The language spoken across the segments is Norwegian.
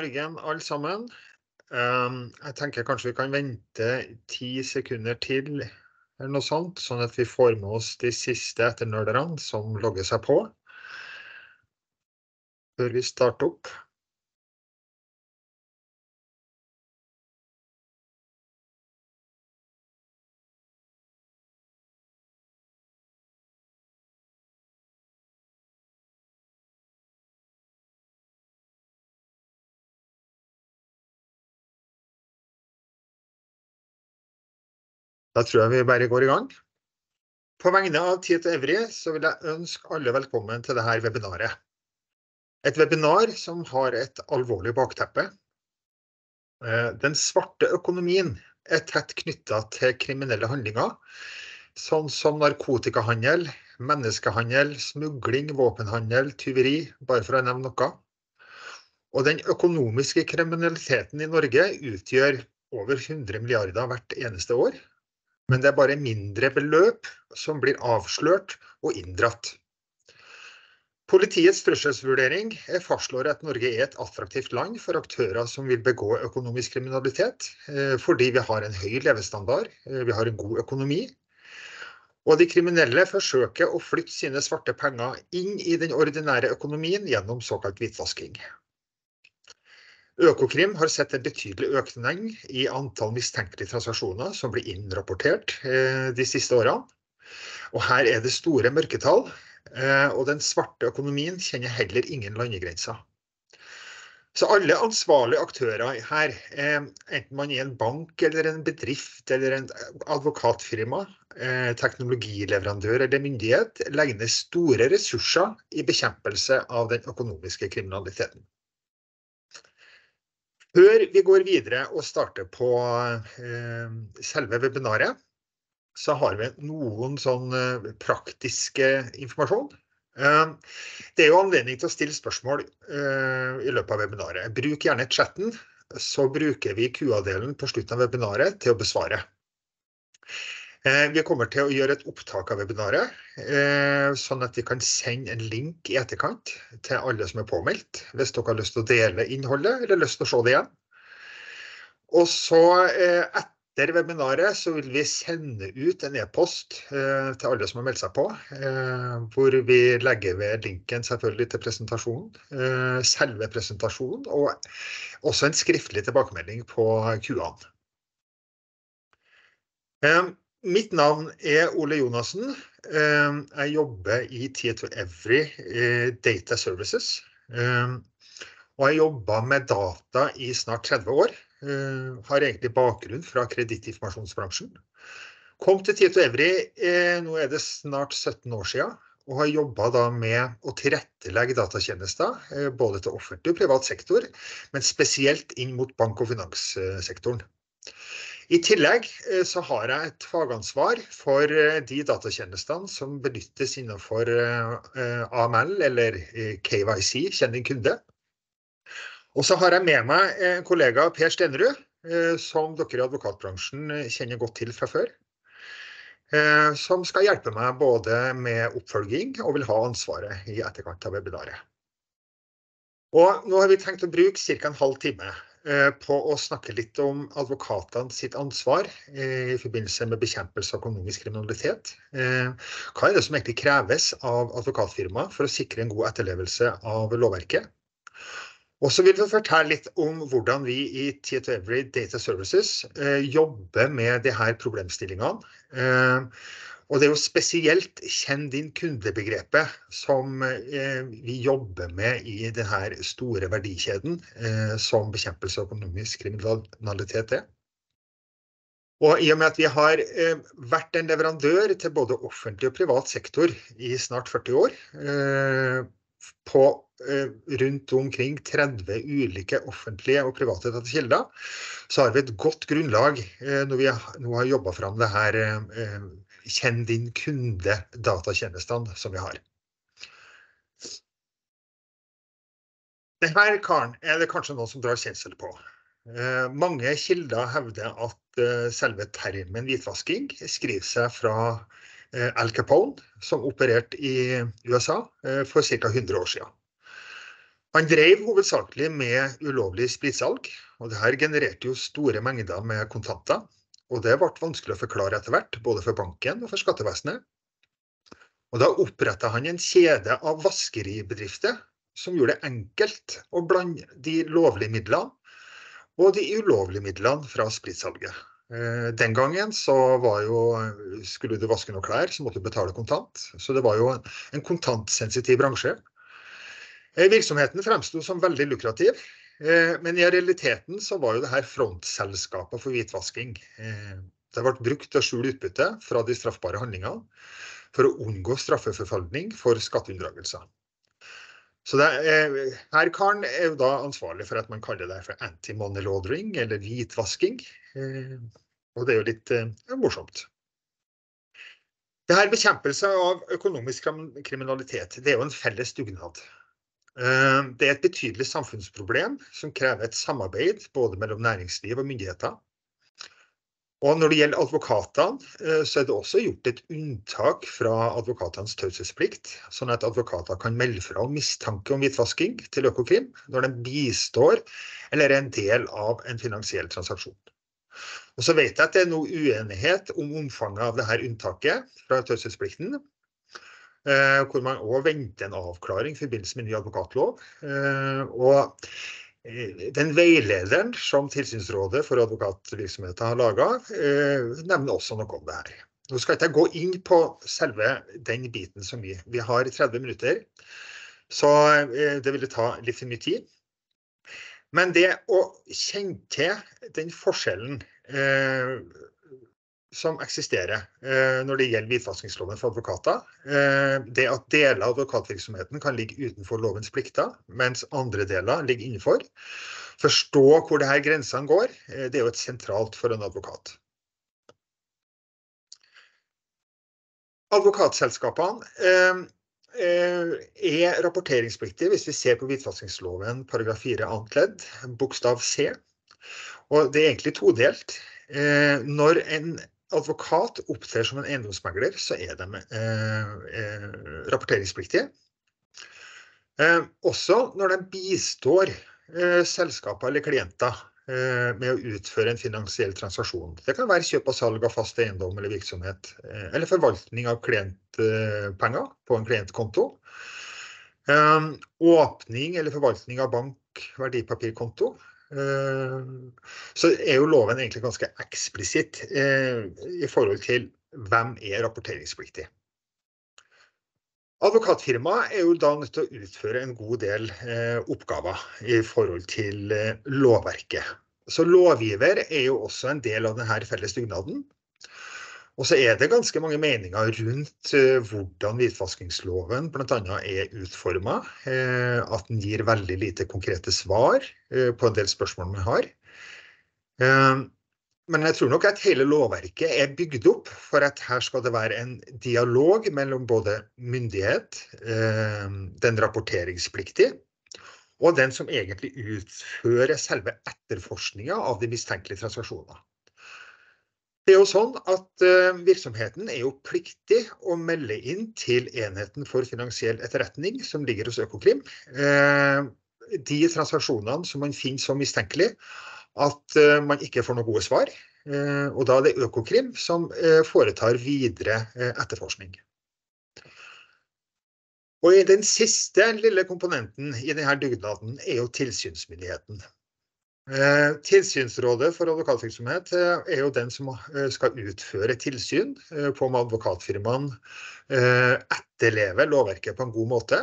morgen, alle sammen. Um, jeg tenker kanskje vi kan vente ti sekunder til, eller noe sånt, sånn at vi får med oss de siste etternølerne som logger seg på. Før vi starter opp. Da tror jeg vi bare går i gang. På vegne av Tid til Evry så vil jeg ønske alle velkommen til dette webinaret. Et webinar som har et alvorlig bakteppe. Den svarte økonomien er tett knyttet til kriminelle handlinger, sånn som narkotikahandel, menneskehandel, smugling, våpenhandel, tyveri, bare for å nevne noe. Og den økonomiske kriminaliteten i Norge utgjør over 100 milliarder hvert eneste år, men det er bare mindre beløp som blir avslørt og inndratt. Politiets trusselsvurdering fastslår at Norge er et attraktivt land for aktører som vil begå økonomisk kriminalitet, fordi vi har en høy levestandard, vi har en god økonomi, og de kriminelle forsøker å flytte sine svarte penger inn i den ordinære økonomien gjennom såkalt hvitvasking. Økokrim har sett en betydelig økning i antall mistenkelige transaksjoner som blir innrapportert de siste årene. Og her er det store mørketall, og den svarte økonomien kjenner heller ingen landegrenser. Så alle ansvarlige aktører her, enten man er en bank eller en bedrift eller en advokatfirma, teknologileverandør eller myndighet, legger ned store ressurser i bekjempelse av den økonomiske kriminaliteten. Før vi går videre og starter på selve webinaret, så har vi noen praktiske informasjon. Det er jo anledning til å stille spørsmål i løpet av webinaret. Bruk gjerne chatten, så bruker vi Q&A-delen på slutten av webinaret til å besvare. Vi kommer til å gjøre et opptak av webinaret, sånn at vi kan sende en link i etterkant til alle som er påmeldt, hvis dere har lyst til å dele innholdet eller lyst til å se det igjen. Og så etter webinaret så vil vi sende ut en e-post til alle som har meldt seg på, hvor vi legger ved linken selvfølgelig til presentasjonen, selve presentasjonen, og også en skriftlig tilbakemelding på Q&A-en. Mitt navn er Ole Jonassen. Jeg jobber i Tietoevry Every Data Services, og jeg jobbet med data i snart 30 år. Har egentlig bakgrunn fra kredittinformasjonsbransjen. Kom til Tietoevry, nå er det snart 17 år siden, og har jobbet med å tilrettelegge datatjenester, både til offentlig og privat sektor, men spesielt inn mot bank- og finanssektoren. I tillegg så har jeg et fagansvar for de datatjenestene som benyttes innenfor AML eller KYC, kjenn din kunde. Og så har jeg med meg en kollega, Per Stenerud, som dere i advokatbransjen kjenner godt til fra før, som skal hjelpe meg både med oppfølging og vil ha ansvaret i etterkant av webinaret. Og nå har vi tenkt å bruke ca. en halv time på å snakke litt om advokatene sitt ansvar i forbindelse med bekjempelse av økonomisk kriminalitet. Hva er det som egentlig kreves av advokatfirmaet for å sikre en god etterlevelse av lovverket? Og så vil vi fortelle litt om hvordan vi i Tietoevry Data Services jobber med disse problemstillingene. Og det er jo spesielt kjenn din kunde-begrepet som vi jobber med i denne store verdikjeden som bekjempelse av økonomisk kriminalitet er. Og i og med at vi har vært en leverandør til både offentlig og privat sektor i snart 40 år, på rundt omkring 30 ulike offentlige og private kilder, så har vi et godt grunnlag når vi nå har jobbet frem det her kjenn din kunde datatjenestene som vi har. Denne karen er det kanskje noen som drar kjensel på. Mange kilder hevder at selve termen hvitvasking skriver seg fra Al Capone, som opererte i USA for ca. 100 år siden. Han drev hovedsakelig med ulovlig spritsalg, og det her genererte jo store mengder med kontanter. Og det ble vanskelig å forklare etter hvert, både for banken og for skattevesenet. Og da oppretta han en kjede av vaskeribedrifter som gjorde det enkelt å blande de lovlige midlene og de ulovlige midlene fra spritsalget. Den gangen jo, skulle du vaske noen klær, så måtte du betale kontant. Så det var jo en kontantsensitiv bransje. Virksomheten fremsto som veldig lukrativ, men i realiteten så var jo det her frontselskapet for hvitvasking. Det ble brukt til å skjule utbytte fra de straffbare handlingene for å unngå straffeforfølgning for skatteunndragelser. Så er, her karen er jo da ansvarlig for at man kaller det for anti-money laundering eller hvitvasking. Og det er jo litt morsomt. Det her bekjempelse av økonomisk kriminalitet, det er jo en felles dugnad. Det er et betydelig samfunnsproblem som krever et samarbeid både mellom næringsliv og myndigheter. Og når det gjelder advokatene, så er det også gjort et unntak fra advokatenes taushetsplikt, sånn at advokater kan melde fra om mistanke om hvitvasking til Økokrim når de bistår eller er en del av en finansiell transaksjon. Og så vet jeg at det er noe uenighet om omfanget av dette unntaket fra taushetsplikten, hvor man også venter en avklaring i forbindelse med ny advokatlov. Og den veilederen som Tilsynsrådet for advokatvirksomheten har laget, nevner også noe om det her. Nå skal ikke jeg gå inn på selve den biten så mye. Vi har 30 minutter, så det ville ta litt for mye tid. Men det å kjenne til den forskjellen som eksisterer når det gjelder hvitvaskingsloven for advokater, det at deler av advokatvirksomheten kan ligge utenfor lovens plikter, mens andre deler ligger innenfor. Forstå hvor her grensene går, det er jo et sentralt for en advokat. Advokatselskapene er rapporteringspliktige hvis vi ser på hvitvaskingsloven paragraf 4 annet ledd, bokstav C. Og det er egentlig todelt. Når en advokat opptrer som en eiendomsmegler, så er de rapporteringspliktige. Også når de bistår selskaper eller klienter med å utføre en finansiell transaksjon. Det kan være kjøp og salg av fast eiendom eller virksomhet, eller forvaltning av klientpenger på en klientkonto. Åpning eller forvaltning av bank verdipapirkonto. Så er jo loven egentlig ganske eksplisitt i forhold til hvem er rapporteringspliktig. Advokatfirmaet er jo da nødt til å utføre en god del oppgaver i forhold til lovverket. Så lovgiver er jo også en del av denne felles dugnaden. Og så er det ganske mange meninger rundt hvordan hvitvaskingsloven annet er utformet, at den gir veldig lite konkrete svar på en del spørsmål man har. Men jeg tror nok at hele lovverket er bygd opp for at her skal det være en dialog mellom både myndighet, den rapporteringspliktige, og den som egentlig utfører selve etterforskningen av de mistenkelige transaksjonene. Det er jo sånn at virksomheten er jo pliktig å melde inn til enheten for finansiell etterretning som ligger hos Økokrim. De transaksjonene som man finner som mistenkelig at man ikke får noen gode svar, og da er det Økokrim som foretar videre etterforskning. Og den siste lille komponenten i denne dugnaden er jo tilsynsmyndigheten. Tilsynsrådet for advokatvirksomhet er jo den som skal utføre tilsyn på om advokatfirmaene etterlever lovverket på en god måte.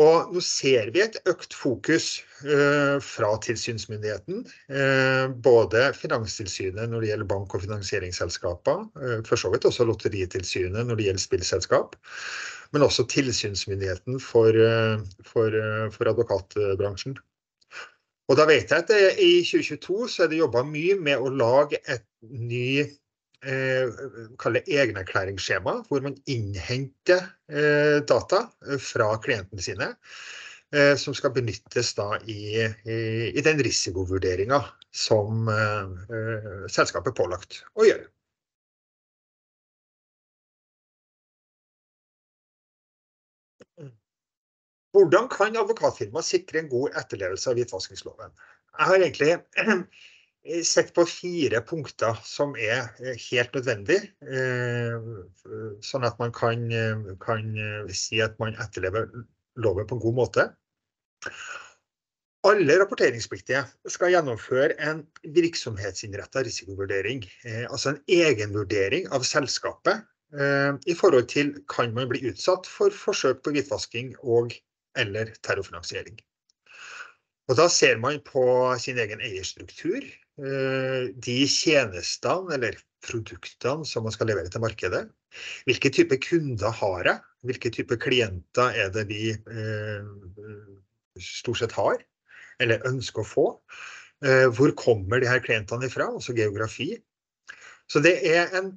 Og nå ser vi et økt fokus fra tilsynsmyndigheten, både Finanstilsynet når det gjelder bank- og finansieringsselskaper, for så vidt også Lotteritilsynet når det gjelder spillselskap, men også tilsynsmyndigheten for advokatbransjen. Og da vet jeg at i 2022 så er det jobbet mye med å lage et ny, eh, det egenerklæringsskjema, hvor man innhenter data fra klientene sine, som skal benyttes da i den risikovurderingen som selskapet er pålagt å gjøre. Hvordan kan advokatfirmaet sikre en god etterlevelse av hvitvaskingsloven? Jeg har egentlig sett på fire punkter som er helt nødvendig, sånn at man kan, kan si at man etterlever loven på en god måte. Alle rapporteringspliktige skal gjennomføre en virksomhetsinnretta risikovurdering, altså en egenvurdering av selskapet i forhold til kan man bli utsatt for forsøk på hvitvasking og eller terrorfinansiering. Og da ser man på sin egen eierstruktur, de tjenestene eller produktene som man skal levere til markedet. Hvilke type kunder har jeg? Hvilke type klienter er det vi stort sett har eller ønsker å få? Hvor kommer de her klientene ifra? Altså geografi. Så det er en,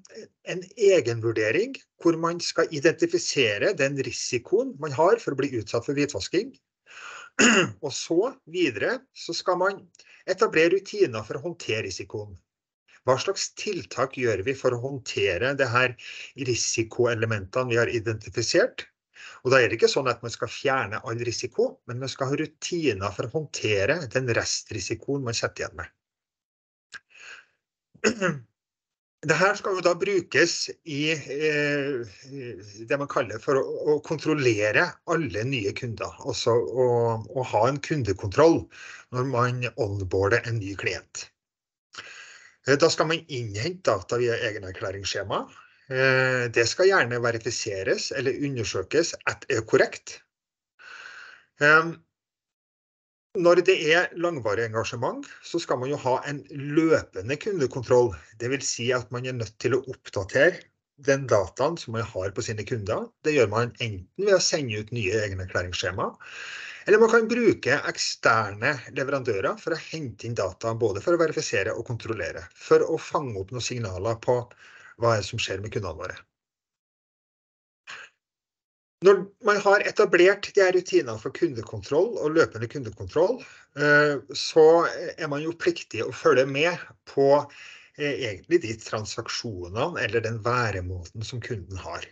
en egenvurdering hvor man skal identifisere den risikoen man har for å bli utsatt for hvitvasking. Og så videre så skal man etablere rutiner for å håndtere risikoen. Hva slags tiltak gjør vi for å håndtere det her risikoelementene vi har identifisert? Og da er det ikke sånn at man skal fjerne all risiko, men man skal ha rutiner for å håndtere den restrisikoen man setter igjen med. Det her skal jo da brukes i det man kaller for å kontrollere alle nye kunder, altså å, å ha en kundekontroll når man onboarder en ny klient. Da skal man innhente data via egenerklæringsskjema. Det skal gjerne verifiseres eller undersøkes at det er korrekt. Når det er langvarig engasjement, så skal man jo ha en løpende kundekontroll. Vil si at man er nødt til å oppdatere den dataen som man har på sine kunder. Det gjør man enten ved å sende ut nye egenerklæringsskjema, eller man kan bruke eksterne leverandører for å hente inn data, både for å verifisere og kontrollere, for å fange opp noen signaler på hva som skjer med kundene våre. Når man har etablert de her rutinene for kundekontroll og løpende kundekontroll, så er man jo pliktig å følge med på egentlig de transaksjonene eller den væremåten som kunden har.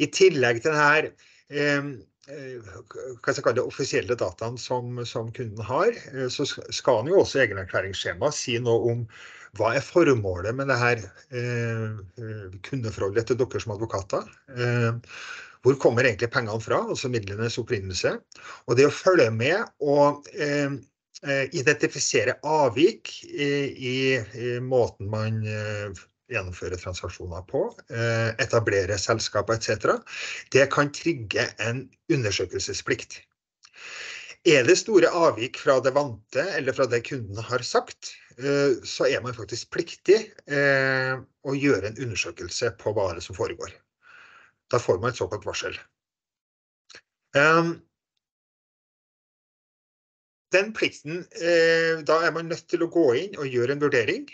I tillegg til denne hva skal det, offisielle dataen som, som kunden har, så skal han jo også egenerklæringsskjema si noe om hva er formålet med det her kundeforholdet til dere som advokater. Hvor kommer egentlig pengene fra, altså midlenes opprinnelse? Og det å følge med og identifisere avvik i måten man gjennomfører transaksjoner på, etablere selskaper et cetera. Det kan trigge en undersøkelsesplikt. Er det store avvik fra det vante eller fra det kunden har sagt, så er man faktisk pliktig å gjøre en undersøkelse på hva som foregår. Da får man et såkalt varsel. Den plikten, da er man nødt til å gå inn og gjøre en vurdering.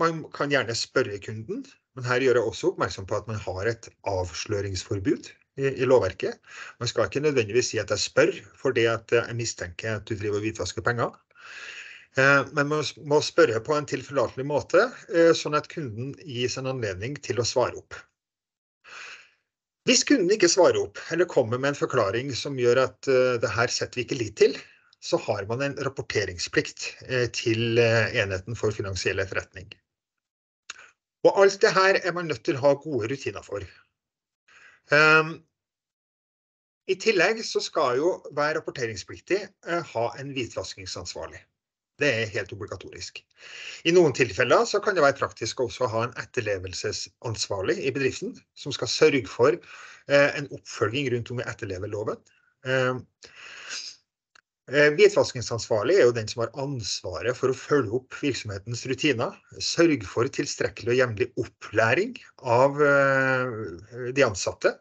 Man kan gjerne spørre kunden, men her gjør jeg også oppmerksom på at man har et avsløringsforbud i lovverket. Man skal ikke nødvendigvis si at jeg spør fordi at jeg mistenker at du driver og hvitvasker penger. Men man må spørre på en tilforlatelig måte, sånn at kunden gis en anledning til å svare opp. Hvis kunden ikke svarer opp eller kommer med en forklaring som gjør at det her setter vi ikke lit til, så har man en rapporteringsplikt til enheten for finansiell etterretning. Og alt det her er man nødt til å ha gode rutiner for. I tillegg så skal jo hver rapporteringspliktig ha en hvitvaskingsansvarlig. Det er helt obligatorisk. I noen tilfeller så kan det være praktisk å ha en etterlevelsesansvarlig i bedriften som skal sørge for en oppfølging rundt om vi etterlever loven. Hvitvaskingsansvarlig er jo den som har ansvaret for å følge opp virksomhetens rutiner, sørge for tilstrekkelig og jevnlig opplæring av de ansatte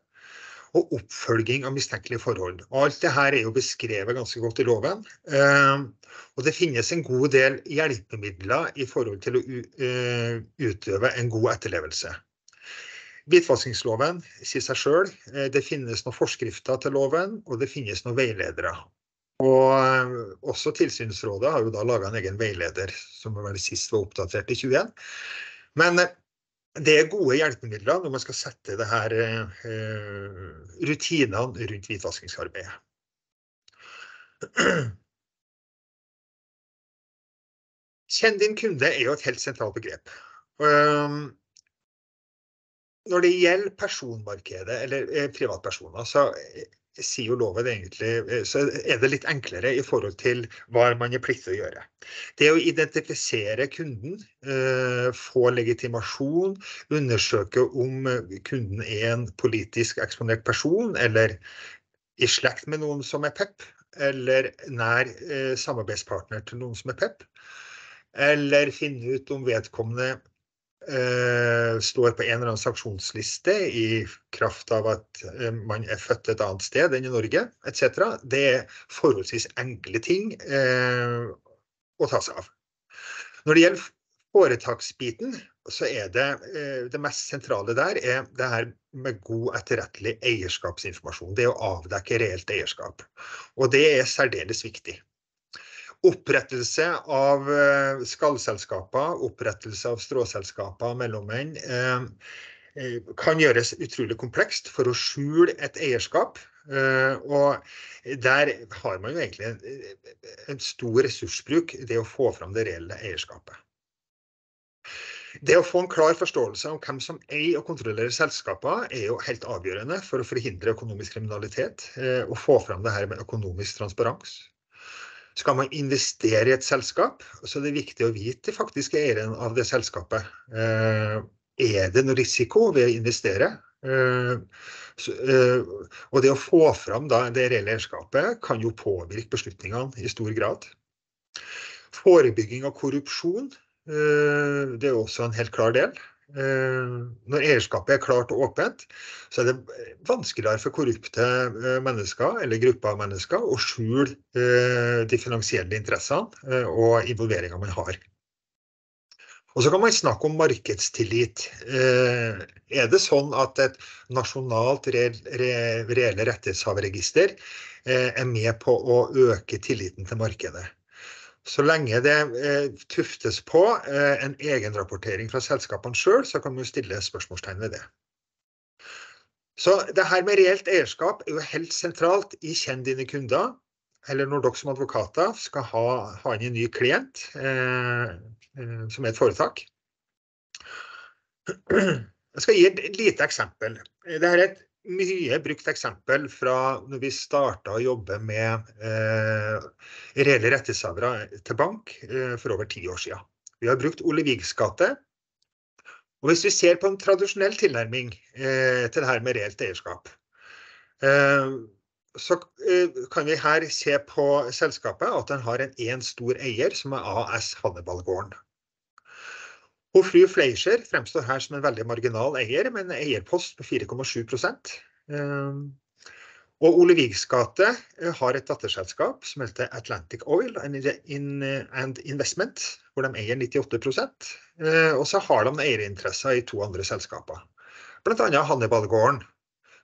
og oppfølging av mistenkelige forhold. Alt det her er jo beskrevet ganske godt i loven. Og det finnes en god del hjelpemidler i forhold til å utøve en god etterlevelse. Hvitvaskingsloven sier seg selv. Det finnes noen forskrifter til loven, og det finnes noen veiledere. Og også Tilsynsrådet har jo da laget en egen veileder som vel sist var oppdatert i 2021. Men det er gode hjelpemidler når man skal sette det her eh, rutinene rundt hvitvaskingsarbeidet. Kjenn din kunde er jo et helt sentralt begrep. Um, når det gjelder personmarkedet, eller eh, privatpersoner, så eh, sier jo loven egentlig, eh, så er det litt enklere i forhold til hva man er pliktig å gjøre. Det å identifisere kunden, få legitimasjon, undersøke om kunden er en politisk eksponert person, eller i slekt med noen som er PEP, eller nær samarbeidspartner til noen som er PEP, eller finne ut om vedkommende står på en eller annen sanksjonsliste i kraft av at uh, man er født et annet sted enn i Norge etc. Det er forholdsvis enkle ting uh, å ta seg av. Når det gjelder foretaksbiten, så er det det mest sentrale der er det her med god etterrettelig eierskapsinformasjon. Det å avdekke reelt eierskap. Og det er særdeles viktig. Opprettelse av eh, skallselskaper, opprettelse av stråselskaper, mellommenn, eh, eh, kan gjøres utrolig komplekst for å skjule et eierskap. Og der har man jo egentlig en stor ressursbruk, det å få fram det reelle eierskapet. Det å få en klar forståelse om hvem som eier og kontrollerer selskaper, er jo helt avgjørende for å forhindre økonomisk kriminalitet og få fram det her med økonomisk transparens. Skal man investere i et selskap, så er det viktig å vite faktisk eieren av det selskapet. Eh, er det noe risiko ved å investere? Eh, eh, og det å få fram det reelle eierskapet kan jo påvirke beslutningene i stor grad. Forebygging av korrupsjon, det er også en helt klar del. Eh, når eierskapet er klart og åpent, så er det vanskeligere for korrupte eh, mennesker eller grupper av mennesker å skjule eh, de finansielle interessene og involveringa man har. Og så kan man snakke om markedstillit. Er det sånn at et nasjonalt reelle rettighetshaverregister er med på å øke tilliten til markedet? Så lenge det eh, tuftes på eh, en egenrapportering fra selskapene sjøl, så kan man stille spørsmålstegn ved det. Så det her med reelt eierskap er jo helt sentralt i Kjenn dine kunder. Eller når dere som advokater skal ha, ha inn en ny klient, eh, eh, som er et foretak. Jeg skal gi et lite eksempel. Det er et mye brukt eksempel fra når vi starta å jobbe med eh, reelle rettighetshavere til bank eh, for over ti år siden. Vi har brukt Ole Vigs gate. Og hvis vi ser på en tradisjonell tilnærming eh, til det her med reelt eierskap, eh, så eh, kan vi her se på selskapet at den har en én stor eier, som er AS Hannibalgården. Hofly Fleischer fremstår her som en veldig marginal eier, med en eierpost på 4,7 ehm, og Ole Vigs gate eh, har et datterselskap som heter Atlantic Oil and Investment, hvor de eier 98 eh, Og så har de eierinteresser i to andre selskaper, bl.a. Hannibalgården,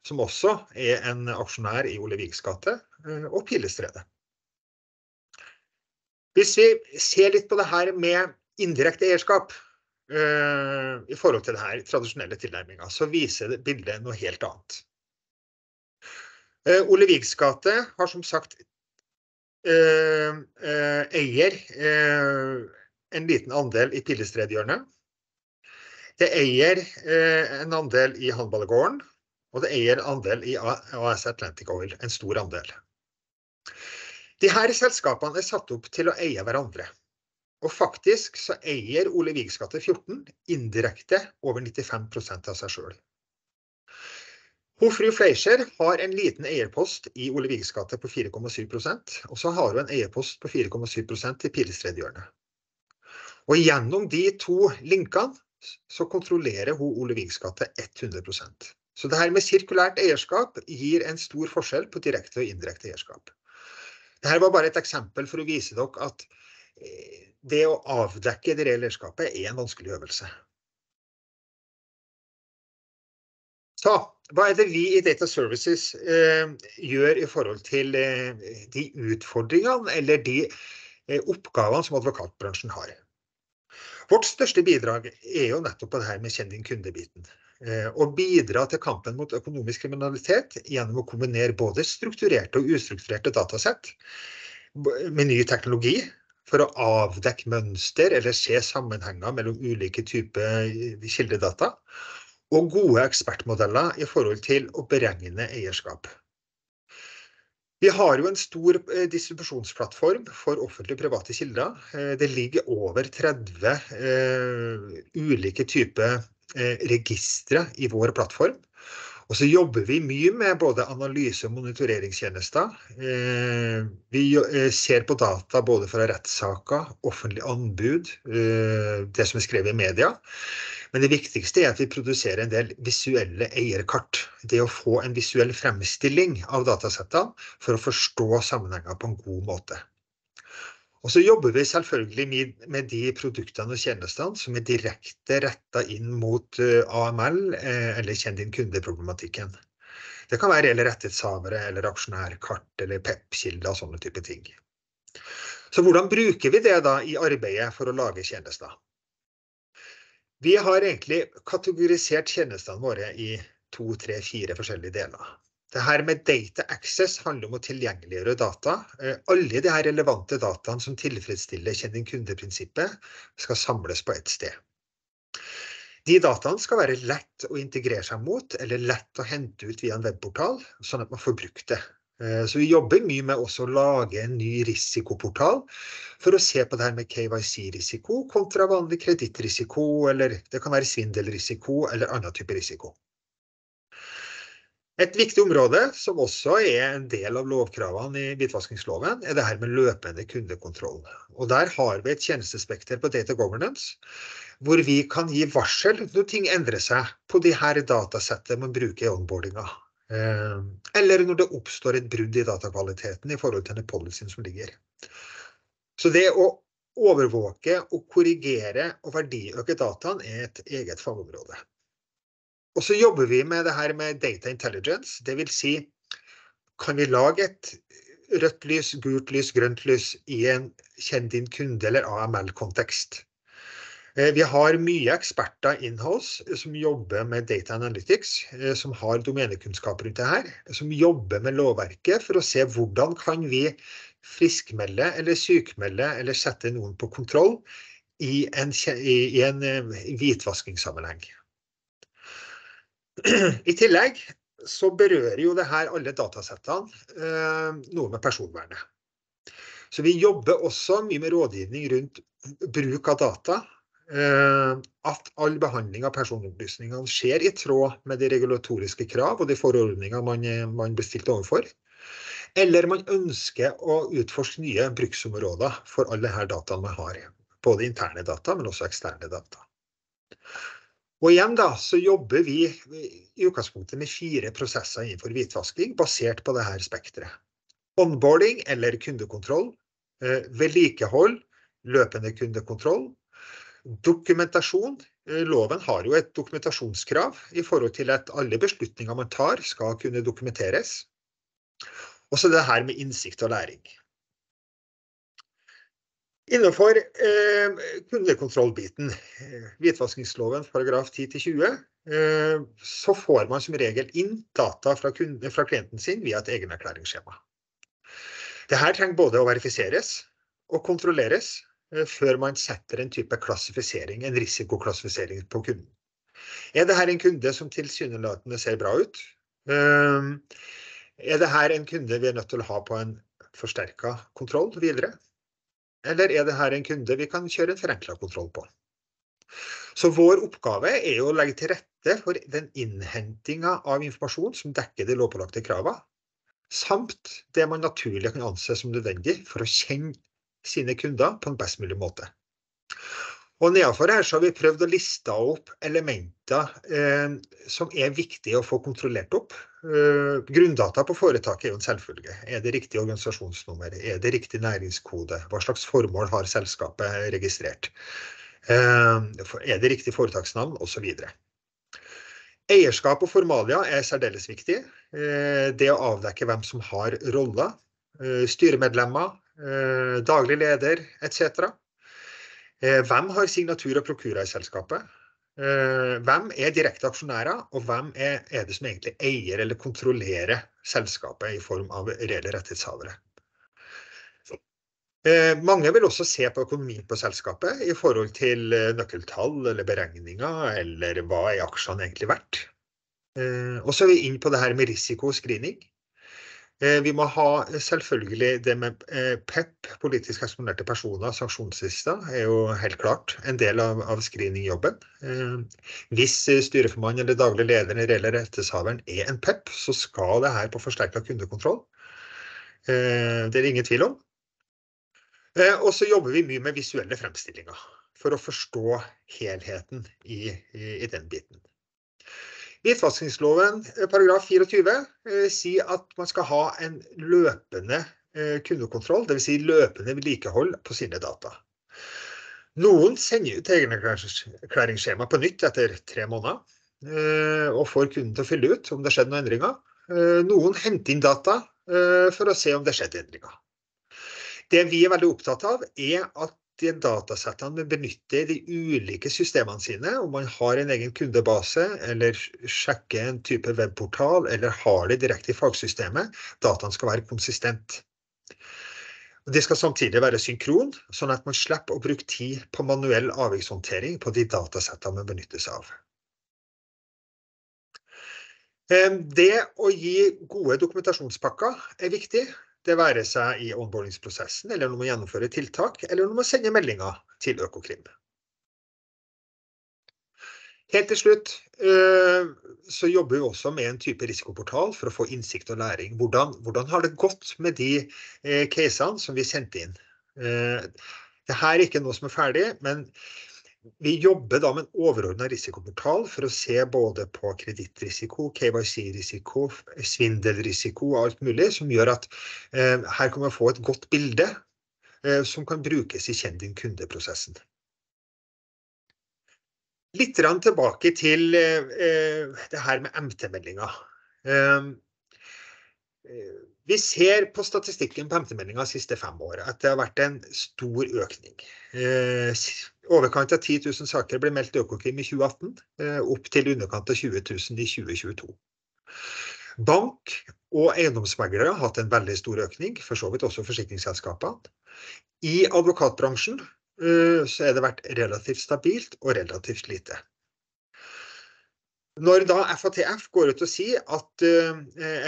som også er en aksjonær i Ole Vigs gate, eh, og Pilestredet. Hvis vi ser litt på det her med indirekte eierskap, i forhold til denne tradisjonelle tilnærminga, så viser det bildet noe helt annet. Uh, Ole Vigs gate har som sagt uh, eier en liten andel i Pillestredhjørnet. Det eier en andel i Handballegården, og det eier en andel i AS Atlantic Oil, en stor andel. De her selskapene er satt opp til å eie hverandre. Og faktisk så eier Ole Vigs gate 14 indirekte over 95% av seg sjøl. fru Fleischer har en liten eierpost i Ole Vigs gate på 4,7% og så har hun en eierpost på 4,7% i Pilestredhjørnet. Og gjennom de to linkene så kontrollerer hun Ole Vigs gate 100% Så det her med sirkulært eierskap gir en stor forskjell på direkte og indirekte eierskap. Dette var bare et eksempel for å vise dere at eh, det å avdekke det reelle eierskapet er en vanskelig øvelse. Så hva er det vi i Data Services eh, gjør i forhold til eh, de utfordringene eller de eh, oppgavene som advokatbransjen har? Vårt største bidrag er jo nettopp på det her med kjenn din kunde-biten. Å bidra til kampen mot økonomisk kriminalitet gjennom å kombinere både strukturerte og ustrukturerte datasett med ny teknologi for å avdekke mønster eller se sammenhenger mellom ulike typer kildedata, og gode ekspertmodeller i forhold til å beregne eierskap. Vi har jo en stor distribusjonsplattform for offentlige og private kilder. Det ligger over 30 ulike typer registre i vår plattform. Og så jobber vi mye med både analyse- og monitoreringstjenester. Vi ser på data både fra rettssaker, offentlige anbud, det som er skrevet i media. Men det viktigste er at vi produserer en del visuelle eierkart. Det å få en visuell fremstilling av datasettene for å forstå sammenhenger på en god måte. Og så jobber vi selvfølgelig med de produktene og tjenestene som er direkte rettet inn mot AML eller kjenn din kunde-problematikken. Det kan være reelle rettighetshavere eller aksjonærkart eller PEP-kilder og sånne type ting. Så hvordan bruker vi det da i arbeidet for å lage tjenester? Vi har egentlig kategorisert tjenestene våre i to, tre, fire forskjellige deler. Det her med data access handler om å tilgjengeliggjøre data. Alle de her relevante dataene som tilfredsstiller kjenn din kunde-prinsippet skal samles på ett sted. De dataene skal være lett å integrere seg mot eller lett å hente ut via en webportal, sånn at man får brukt det. Så vi jobber mye med også å lage en ny risikoportal for å se på det her med KYC-risiko kontra vanlig kredittrisiko, eller det kan være svindelrisiko eller annen type risiko. Et viktig område som også er en del av lovkravene i hvitvaskingsloven, er det her med løpende kundekontroll. Og der har vi et tjenestespekter på data governance, hvor vi kan gi varsel når ting endrer seg på de her datasettene man bruker i onboardinga. Eller når det oppstår et brudd i datakvaliteten i forhold til den policyen som ligger. Så det å overvåke og korrigere og verdiøke dataen er et eget fagområde. Og så jobber vi med det her med data intelligence. Vil si, kan vi lage et rødt lys, gult lys, grønt lys i en kjenn din kunde eller AML-kontekst? Vi har mye eksperter in-house som jobber med data analytics, som har domenekunnskap rundt det her, som jobber med lovverket for å se hvordan kan vi friskmelde eller sykmelde eller sette noen på kontroll i en hvitvaskingssammenheng. I tillegg så berører jo det her alle datasettene noe med personvernet. Så vi jobber også mye med rådgivning rundt bruk av data, at all behandling av personopplysningene skjer i tråd med de regulatoriske krav og de forordninger man blir stilt overfor. Eller man ønsker å utforske nye bruksområder for alle her dataene man har, både interne data, men også eksterne data. Og igjen da, så jobber vi i utgangspunktet med fire prosesser innenfor hvitvasking basert på det her spekteret. Onboarding eller kundekontroll, vedlikehold, løpende kundekontroll, dokumentasjon. Loven har jo et dokumentasjonskrav i forhold til at alle beslutninger man tar skal kunne dokumenteres. Og så det her med innsikt og læring. Innenfor kundekontrollbiten, hvitvaskingsloven paragraf 10 til 20, så får man som regel inn data fra kunden, fra klienten sin via et egenerklæringsskjema. Dette trenger både å verifiseres og kontrolleres før man setter en type klassifisering, en risikoklassifisering på kunden. Er dette en kunde som tilsynelatende ser bra ut? Er dette en kunde vi er nødt til å ha på en forsterket kontroll videre? Eller er det her en kunde vi kan kjøre en forenklet kontroll på? Så vår oppgave er å legge til rette for den innhentinga av informasjon som dekker de lovpålagte kravene, samt det man naturlig kan anse som nødvendig for å kjenne sine kunder på en best mulig måte. Og nedenfor her så har vi prøvd å liste opp elementer som er viktige å få kontrollert opp. Grunndata på foretaket er jo en selvfølge. Er det riktig organisasjonsnummer? Er det riktig næringskode? Hva slags formål har selskapet registrert? Er det riktig foretaksnavn? Videre. Eierskap og formalia er særdeles viktig. Det å avdekke hvem som har roller, styremedlemmer, daglig leder, etc. Hvem har signatur og prokura i selskapet? Hvem er direkte aksjonærer, og hvem er, det som egentlig eier eller kontrollerer selskapet i form av reelle rettighetshavere? Mange vil også se på økonomien på selskapet i forhold til nøkkeltall eller beregninger, eller hva er aksjene egentlig verdt? Og så er vi inn på det her med risikoscreening. Vi må ha selvfølgelig det med PEP, politisk eksponerte personer, sanksjonslister er jo helt klart en del av, av screeningjobben. Hvis styreformannen eller daglig leder eller rettighetshaveren er en PEP, så skal det her på forsterket kundekontroll. Det er det ingen tvil om. Og så jobber vi mye med visuelle fremstillinger for å forstå helheten i, i, i den biten. Hvitvaskingsloven paragraf 24 sier at man skal ha en løpende kundekontroll, det vil si løpende vedlikehold på sine data. Noen sender ut egenerklæringsskjema på nytt etter tre måneder og får kunden til å fylle ut om det skjedde noen endringer. Noen henter inn data for å se om det skjedde endringer. Det vi er veldig opptatt av er at de datasettene vi benytter i de ulike systemene sine, om man har en egen kundebase eller sjekker en type webportal eller har det direkte i fagsystemet, dataen skal være konsistent. Det skal samtidig være synkron, sånn at man slipper å bruke tid på manuell avvikshåndtering på de datasettene man benytter seg av. Det å gi gode dokumentasjonspakker er viktig. Det være seg i onboardingsprosessen, eller når man gjennomfører tiltak, eller når man sender meldinger til Økokrim. Helt til slutt så jobber vi også med en type risikoportal for å få innsikt og læring. Hvordan, hvordan har det gått med de casene som vi sendte inn? Dette er ikke noe som er ferdig, men vi jobber da med en overordnet risikoportal for å se både på kredittrisiko, KYC-risiko, svindelrisiko og alt mulig, som gjør at her kan man få et godt bilde som kan brukes i kjenn din kundeprosessen. Litt tilbake til det her med MT-meldinger. Vi ser på statistikken på MT-meldinger de siste fem år at det har vært en stor økning. Overkant av 10 000 saker ble meldt Økokrim i 2018, opp til underkant av 20 000 i 2022. Bank og eiendomsmeglere har hatt en veldig stor økning, for så vidt også forsikringsselskapene. I advokatbransjen så er det vært relativt stabilt og relativt lite. Når da FATF går ut og sier at,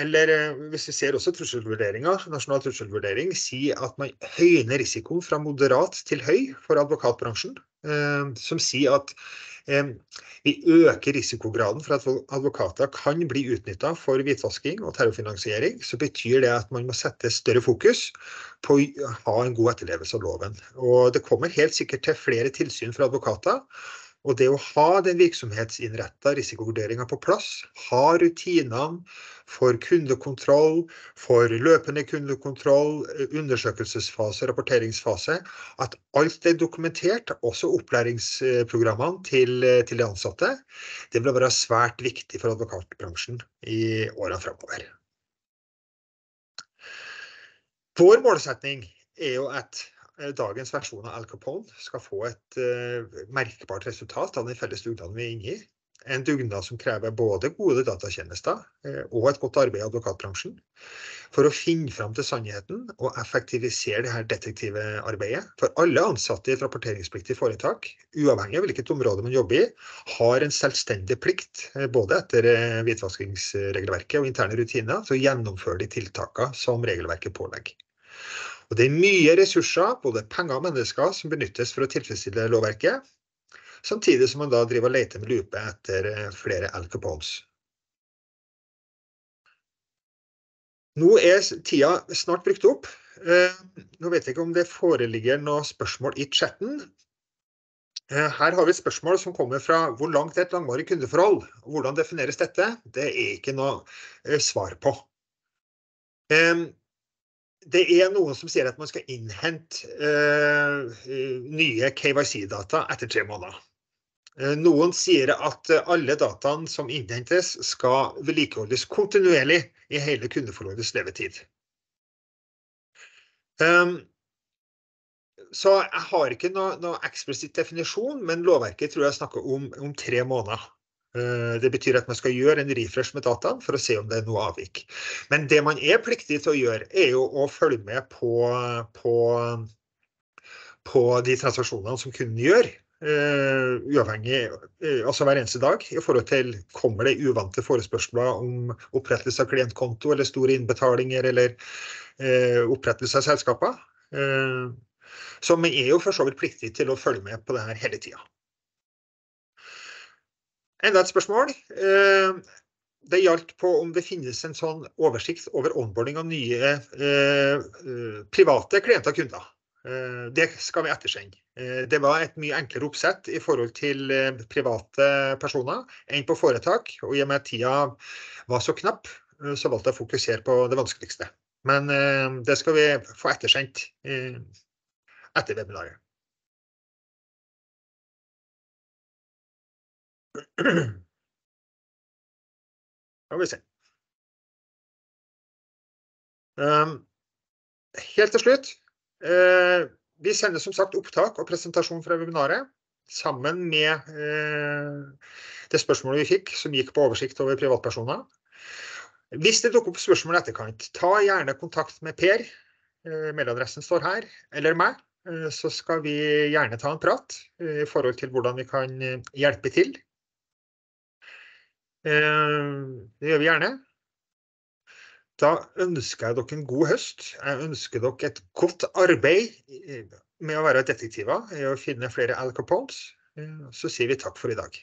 eller hvis vi ser også trusselvurderinga, nasjonal trusselvurdering, sier at man høyner risikoen fra moderat til høy for advokatbransjen, som sier at vi øker risikograden for at advokater kan bli utnyttet for hvitvasking og terrorfinansiering, så betyr det at man må sette større fokus på å ha en god etterlevelse av loven. Og det kommer helt sikkert til flere tilsyn for advokater. Og det å ha den virksomhetsinnretta risikovurderinga på plass, ha rutinene for kundekontroll, for løpende kundekontroll, undersøkelsesfase, rapporteringsfase, at alt er dokumentert, også opplæringsprogrammene til de ansatte, det vil være svært viktig for advokatbransjen i årene fremover. Vår målsetning er jo at dagens versjon av Al Capone skal få et merkbart resultat av den felles dugnaden vi er inne i. En dugnad som krever både gode datatjenester og et godt arbeid i advokatbransjen for å finne fram til sannheten og effektivisere det her detektivarbeidet. For alle ansatte i et rapporteringspliktig foretak, uavhengig av hvilket område man jobber i, har en selvstendig plikt, både etter hvitvaskingsregelverket og interne rutiner, til å gjennomføre de tiltakene som regelverket pålegger. Og det er mye ressurser, både penger og mennesker, som benyttes for å tilfredsstille lovverket, samtidig som man da driver og leter med lupe etter flere Al Capones. Nå er tida snart brukt opp. Nå vet jeg ikke om det foreligger noen spørsmål i chatten. Her har vi et spørsmål som kommer fra hvor langt er et langvarig kundeforhold? Hvordan defineres dette? Det er ikke noe svar på. Det er noen som sier at man skal innhente nye KYC-data etter tre måneder. Noen sier at alle dataene som innhentes skal vedlikeholdes kontinuerlig i hele kundeforholdets levetid. så jeg har ikke noe, noe eksplisitt definisjon, men lovverket tror jeg snakker om, om tre måneder. Eh, det betyr at man skal gjøre en refresh med dataen for å se om det er noe avvik. Men det man er pliktig til å gjøre, er jo å følge med på, på, på de transaksjonene som kunden gjør. Uh, uavhengig, uh, altså hver eneste dag, i forhold til kommer det uvante forespørsler om opprettelse av klientkonto eller store innbetalinger eller uh, opprettelse av selskaper. så vi er jo for så vidt pliktig til å følge med på det her hele tida. Enda et spørsmål. Eh, det gjaldt på om det finnes en sånn oversikt over onboarding av nye eh, eh, private klienter og kunder. Det skal vi ettersende. Det var et mye enklere oppsett i forhold til private personer enn på foretak. Og i og med at tida var så knapp, så valgte jeg å fokusere på det vanskeligste. Men det skal vi få ettersendt etter webinaret. Skal vi se. Um, helt til slutt. Uh, vi sender som sagt opptak og presentasjon fra webinaret sammen med uh, det spørsmålet vi fikk, som gikk på oversikt over privatpersoner. Hvis det dukker opp spørsmål i etterkant, ta gjerne kontakt med Per. Uh, mailadressen står her, eller meg. Så skal vi gjerne ta en prat i forhold til hvordan vi kan hjelpe til Eh, det gjør vi gjerne. Da ønsker jeg dere en god høst. Jeg ønsker dere et godt arbeid med å være detektiver i å finne flere Al Capones. Eh, så sier vi takk for i dag.